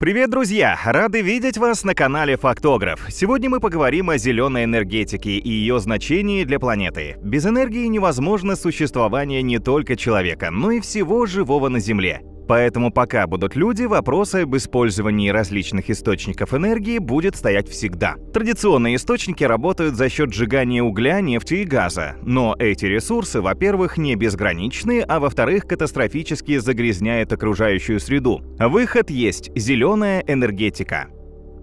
Привет, друзья! Рады видеть вас на канале Фактограф. Сегодня мы поговорим о зеленой энергетике и ее значении для планеты. Без энергии невозможно существование не только человека, но и всего живого на Земле. Поэтому пока будут люди, вопросы об использовании различных источников энергии будет стоять всегда. Традиционные источники работают за счет сжигания угля, нефти и газа. Но эти ресурсы, во-первых, не безграничны, а во-вторых, катастрофически загрязняют окружающую среду. Выход есть – зеленая энергетика.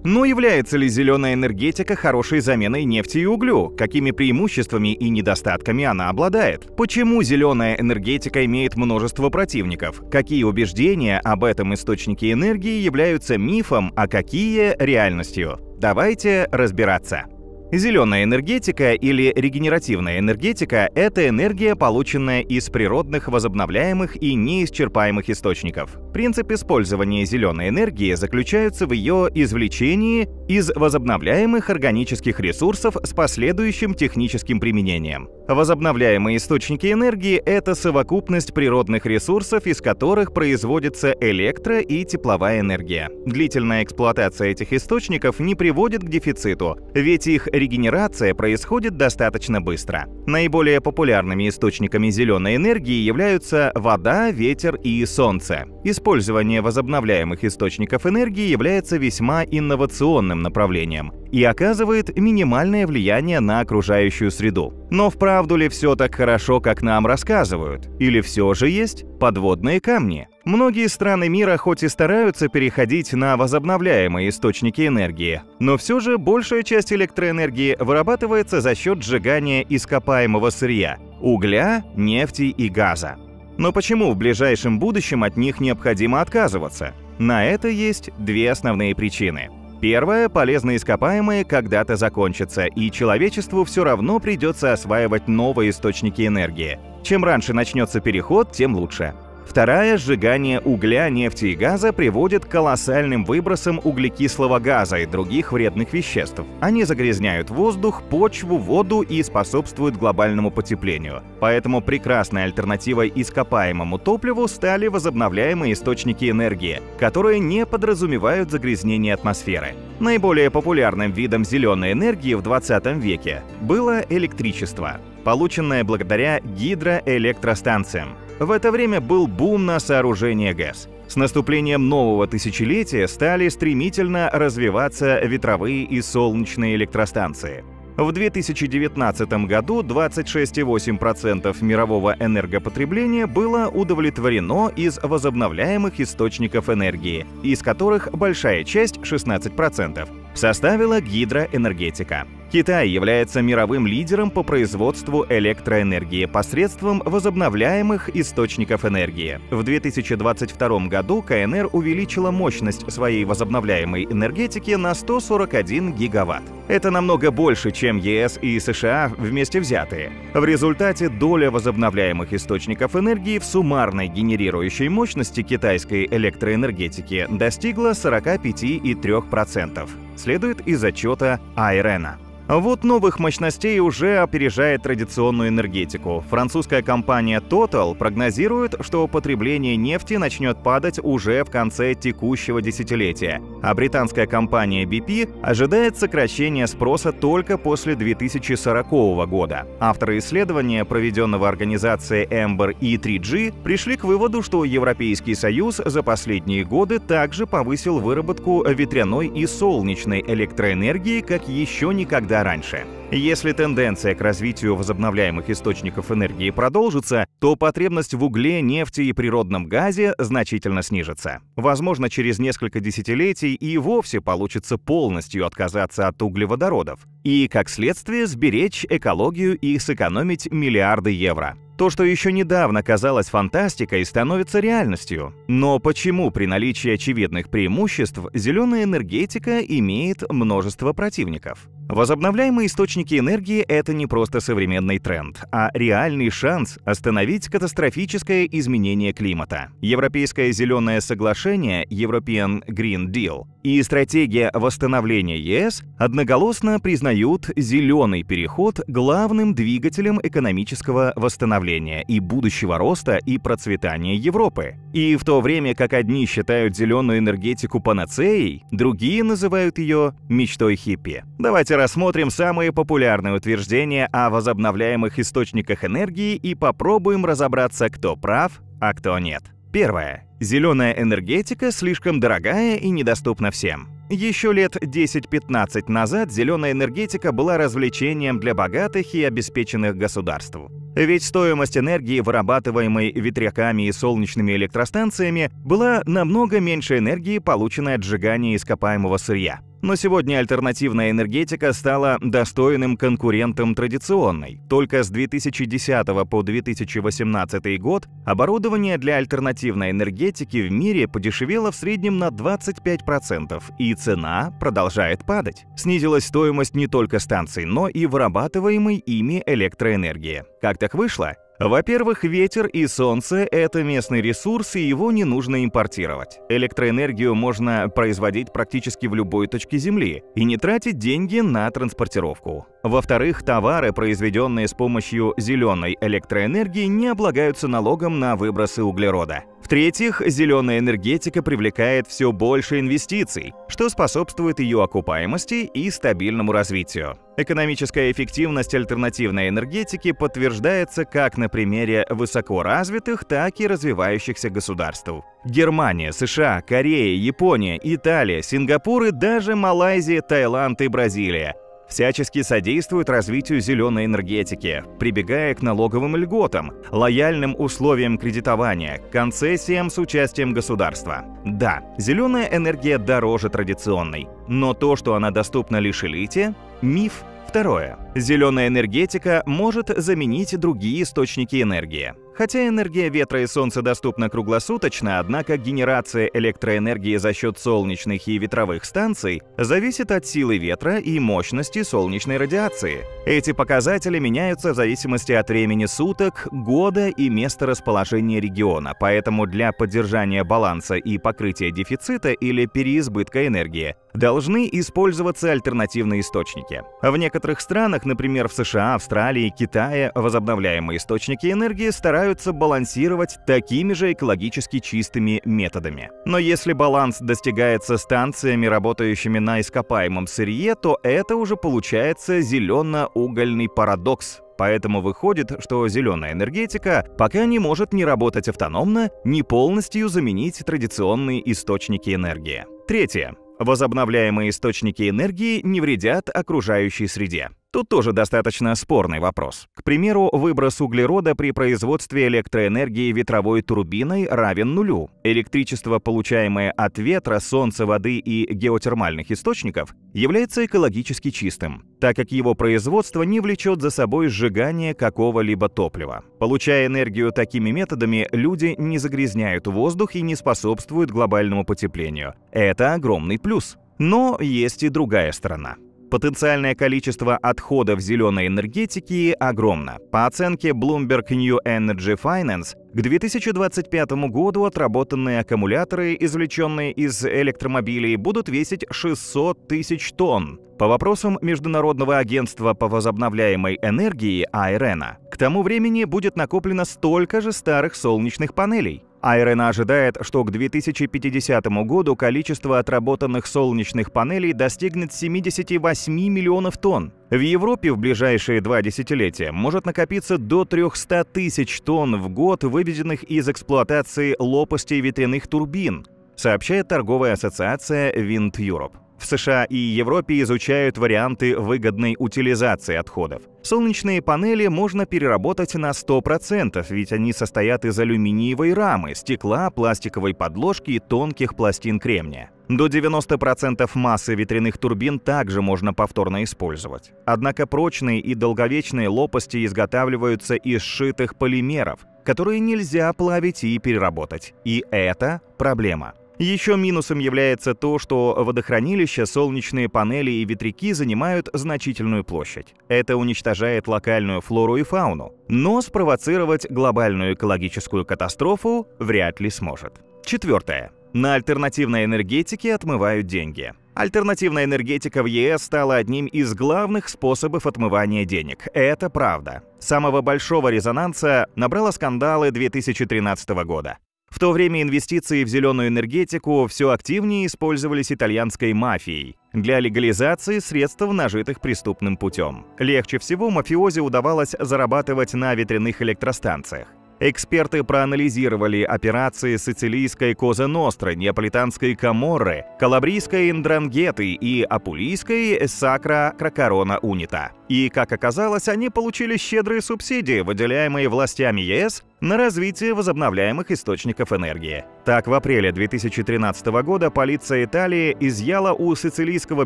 Но является ли зеленая энергетика хорошей заменой нефти и углю? Какими преимуществами и недостатками она обладает? Почему зеленая энергетика имеет множество противников? Какие убеждения об этом источнике энергии являются мифом, а какие – реальностью? Давайте разбираться. Зеленая энергетика или регенеративная энергетика – это энергия, полученная из природных, возобновляемых и неисчерпаемых источников. Принцип использования зеленой энергии заключается в ее извлечении из возобновляемых органических ресурсов с последующим техническим применением. Возобновляемые источники энергии – это совокупность природных ресурсов, из которых производится электро- и тепловая энергия. Длительная эксплуатация этих источников не приводит к дефициту, ведь их регенерация происходит достаточно быстро. Наиболее популярными источниками зеленой энергии являются вода, ветер и солнце. Использование возобновляемых источников энергии является весьма инновационным направлением и оказывает минимальное влияние на окружающую среду. Но вправду ли все так хорошо, как нам рассказывают? Или все же есть подводные камни? Многие страны мира хоть и стараются переходить на возобновляемые источники энергии, но все же большая часть электроэнергии вырабатывается за счет сжигания ископаемого сырья – угля, нефти и газа. Но почему в ближайшем будущем от них необходимо отказываться? На это есть две основные причины. Первое – полезные ископаемые когда-то закончатся, и человечеству все равно придется осваивать новые источники энергии. Чем раньше начнется переход, тем лучше. Вторая – сжигание угля, нефти и газа приводит к колоссальным выбросам углекислого газа и других вредных веществ. Они загрязняют воздух, почву, воду и способствуют глобальному потеплению. Поэтому прекрасной альтернативой ископаемому топливу стали возобновляемые источники энергии, которые не подразумевают загрязнение атмосферы. Наиболее популярным видом зеленой энергии в 20 веке было электричество, полученное благодаря гидроэлектростанциям. В это время был бум на сооружение ГЭС. С наступлением нового тысячелетия стали стремительно развиваться ветровые и солнечные электростанции. В 2019 году 26,8% мирового энергопотребления было удовлетворено из возобновляемых источников энергии, из которых большая часть, 16%, составила гидроэнергетика. Китай является мировым лидером по производству электроэнергии посредством возобновляемых источников энергии. В 2022 году КНР увеличила мощность своей возобновляемой энергетики на 141 гигаватт. Это намного больше, чем ЕС и США вместе взятые. В результате доля возобновляемых источников энергии в суммарной генерирующей мощности китайской электроэнергетики достигла 45,3%. Следует из отчета Айрена. Вот новых мощностей уже опережает традиционную энергетику. Французская компания Total прогнозирует, что потребление нефти начнет падать уже в конце текущего десятилетия, а британская компания BP ожидает сокращения спроса только после 2040 года. Авторы исследования, проведенного организацией Ember и 3G, пришли к выводу, что Европейский Союз за последние годы также повысил выработку ветряной и солнечной электроэнергии как еще никогда раньше. Если тенденция к развитию возобновляемых источников энергии продолжится, то потребность в угле, нефти и природном газе значительно снижится. Возможно, через несколько десятилетий и вовсе получится полностью отказаться от углеводородов и, как следствие, сберечь экологию и сэкономить миллиарды евро. То, что еще недавно казалось фантастикой, становится реальностью. Но почему при наличии очевидных преимуществ зеленая энергетика имеет множество противников? Возобновляемые источники источники энергии — это не просто современный тренд, а реальный шанс остановить катастрофическое изменение климата. Европейское зеленое соглашение European Green Deal и стратегия восстановления ЕС одноголосно признают зеленый переход главным двигателем экономического восстановления и будущего роста и процветания Европы. И в то время как одни считают зеленую энергетику панацеей, другие называют ее мечтой хиппи. Давайте рассмотрим самые популярные утверждения о возобновляемых источниках энергии и попробуем разобраться, кто прав, а кто нет. Первое. Зеленая энергетика слишком дорогая и недоступна всем. Еще лет 10-15 назад зеленая энергетика была развлечением для богатых и обеспеченных государств. Ведь стоимость энергии, вырабатываемой ветряками и солнечными электростанциями, была намного меньше энергии, полученной от сжигания ископаемого сырья. Но сегодня альтернативная энергетика стала достойным конкурентом традиционной. Только с 2010 по 2018 год оборудование для альтернативной энергетики в мире подешевело в среднем на 25%, и цена продолжает падать. Снизилась стоимость не только станций, но и вырабатываемой ими электроэнергии. Как так вышло? Во-первых, ветер и солнце – это местный ресурс, и его не нужно импортировать. Электроэнергию можно производить практически в любой точке Земли и не тратить деньги на транспортировку. Во-вторых, товары, произведенные с помощью зеленой электроэнергии, не облагаются налогом на выбросы углерода. В-третьих, зеленая энергетика привлекает все больше инвестиций, что способствует ее окупаемости и стабильному развитию. Экономическая эффективность альтернативной энергетики подтверждается как на примере высокоразвитых, так и развивающихся государств. Германия, США, Корея, Япония, Италия, Сингапур и даже Малайзия, Таиланд и Бразилия – всячески содействуют развитию зеленой энергетики, прибегая к налоговым льготам, лояльным условиям кредитования, концессиям с участием государства. Да, зеленая энергия дороже традиционной, но то, что она доступна лишь элите – миф. Второе. Зеленая энергетика может заменить другие источники энергии. Хотя энергия ветра и солнца доступна круглосуточно, однако генерация электроэнергии за счет солнечных и ветровых станций зависит от силы ветра и мощности солнечной радиации. Эти показатели меняются в зависимости от времени суток, года и места расположения региона, поэтому для поддержания баланса и покрытия дефицита или переизбытка энергии должны использоваться альтернативные источники. В некоторых странах, например в США, Австралии, Китае, возобновляемые источники энергии стараются стараются балансировать такими же экологически чистыми методами. Но если баланс достигается станциями, работающими на ископаемом сырье, то это уже получается зелено-угольный парадокс, Поэтому выходит, что зеленая энергетика пока не может ни работать автономно, ни полностью заменить традиционные источники энергии. Третье. Возобновляемые источники энергии не вредят окружающей среде. Тут тоже достаточно спорный вопрос. К примеру, выброс углерода при производстве электроэнергии ветровой турбиной равен нулю. Электричество, получаемое от ветра, солнца, воды и геотермальных источников, является экологически чистым, так как его производство не влечет за собой сжигание какого-либо топлива. Получая энергию такими методами, люди не загрязняют воздух и не способствуют глобальному потеплению. Это огромный плюс. Но есть и другая сторона. Потенциальное количество отходов зеленой энергетики огромно. По оценке Bloomberg New Energy Finance, к 2025 году отработанные аккумуляторы, извлеченные из электромобилей, будут весить 600 тысяч тонн. По вопросам Международного агентства по возобновляемой энергии АРЭНа, к тому времени будет накоплено столько же старых солнечных панелей. Айрена ожидает, что к 2050 году количество отработанных солнечных панелей достигнет 78 миллионов тонн. В Европе в ближайшие два десятилетия может накопиться до 300 тысяч тонн в год, выведенных из эксплуатации лопастей ветряных турбин, сообщает торговая ассоциация Wind Europe. В США и Европе изучают варианты выгодной утилизации отходов. Солнечные панели можно переработать на 100%, ведь они состоят из алюминиевой рамы, стекла, пластиковой подложки и тонких пластин кремния. До 90% массы ветряных турбин также можно повторно использовать. Однако прочные и долговечные лопасти изготавливаются из сшитых полимеров, которые нельзя плавить и переработать. И это проблема. Еще минусом является то, что водохранилища, солнечные панели и ветряки занимают значительную площадь. Это уничтожает локальную флору и фауну, но спровоцировать глобальную экологическую катастрофу вряд ли сможет. Четвертое. На альтернативной энергетике отмывают деньги. Альтернативная энергетика в ЕС стала одним из главных способов отмывания денег. Это правда. Самого большого резонанса набрало скандалы 2013 года. В то время инвестиции в зеленую энергетику все активнее использовались итальянской мафией для легализации средств, нажитых преступным путем. Легче всего мафиози удавалось зарабатывать на ветряных электростанциях. Эксперты проанализировали операции сицилийской Коза Ностры, неаполитанской Каморры, калабрийской Индрангеты и апулийской Сакра Кракорона Унита. И, как оказалось, они получили щедрые субсидии, выделяемые властями ЕС на развитие возобновляемых источников энергии. Так, в апреле 2013 года полиция Италии изъяла у сицилийского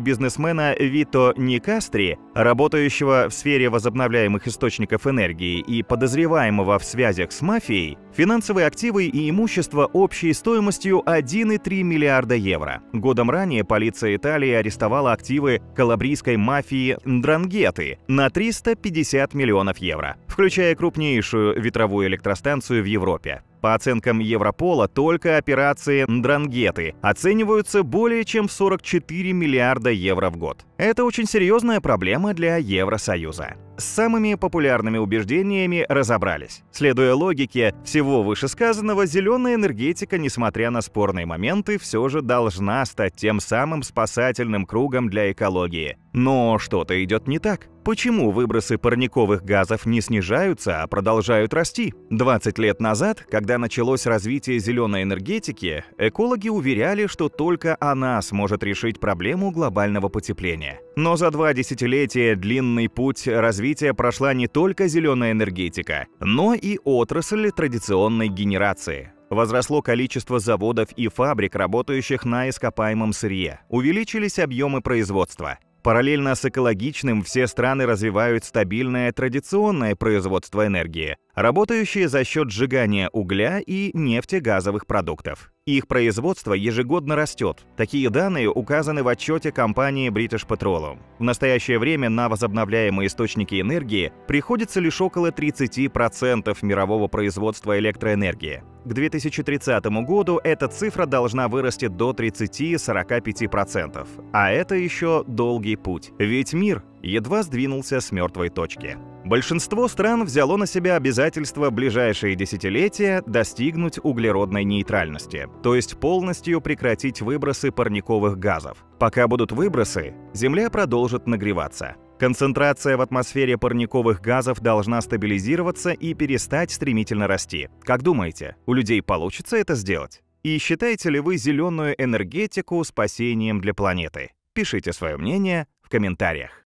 бизнесмена Вито Никастри, работающего в сфере возобновляемых источников энергии и подозреваемого в связях с мафией, финансовые активы и имущество общей стоимостью 1,3 миллиарда евро. Годом ранее полиция Италии арестовала активы калабрийской мафии Дрангеты на 350 миллионов евро, включая крупнейшую ветровую электростанцию в Европе. По оценкам Европола, только операции «Дрангеты» оцениваются более чем в 44 миллиарда евро в год. Это очень серьезная проблема для Евросоюза. С самыми популярными убеждениями разобрались. Следуя логике всего вышесказанного, зеленая энергетика, несмотря на спорные моменты, все же должна стать тем самым спасательным кругом для экологии. Но что-то идет не так. Почему выбросы парниковых газов не снижаются, а продолжают расти? 20 лет назад, когда началось развитие зеленой энергетики, экологи уверяли, что только она сможет решить проблему глобального потепления. Но за два десятилетия длинный путь развития прошла не только зеленая энергетика, но и отрасль традиционной генерации. Возросло количество заводов и фабрик, работающих на ископаемом сырье. Увеличились объемы производства. Параллельно с экологичным все страны развивают стабильное традиционное производство энергии, работающее за счет сжигания угля и нефтегазовых продуктов. Их производство ежегодно растет. Такие данные указаны в отчете компании British Petroleum. В настоящее время на возобновляемые источники энергии приходится лишь около 30% мирового производства электроэнергии. К 2030 году эта цифра должна вырасти до 30-45%. А это еще долгий путь. Ведь мир едва сдвинулся с мертвой точки. Большинство стран взяло на себя обязательство ближайшие десятилетия достигнуть углеродной нейтральности, то есть полностью прекратить выбросы парниковых газов. Пока будут выбросы, Земля продолжит нагреваться. Концентрация в атмосфере парниковых газов должна стабилизироваться и перестать стремительно расти. Как думаете, у людей получится это сделать? И считаете ли вы зеленую энергетику спасением для планеты? Пишите свое мнение в комментариях.